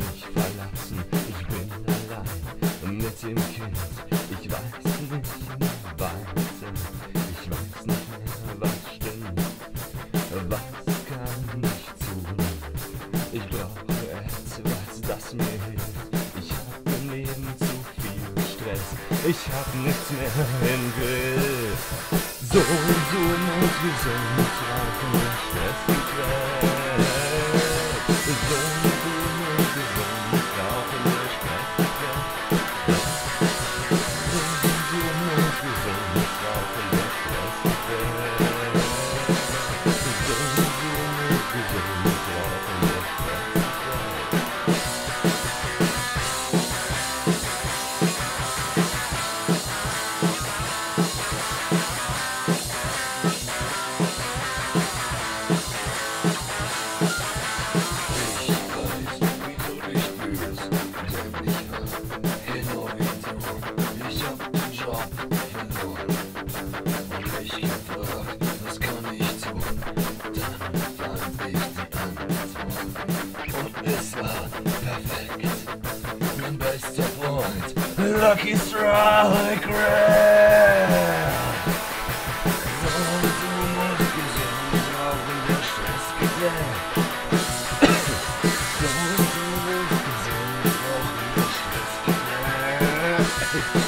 mich verlassen. Ich bin allein mit dem Kind. Ich weiß nicht mehr weiter. Ich weiß nicht mehr, was stimmt. Was kann ich tun? Ich brauche etwas, das mir hilft. Ich hab im Leben zu viel Stress. Ich hab nichts mehr im Griff. So, so muss gesund. Lucky Strike Red. So,